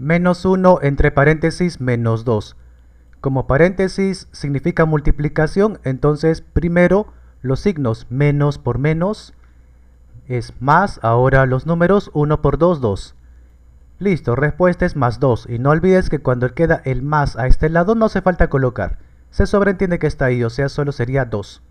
Menos 1 entre paréntesis menos 2. Como paréntesis significa multiplicación, entonces primero los signos menos por menos es más, ahora los números 1 por 2, 2. Listo, respuesta es más 2 y no olvides que cuando queda el más a este lado no hace falta colocar. Se sobreentiende que está ahí, o sea, solo sería 2.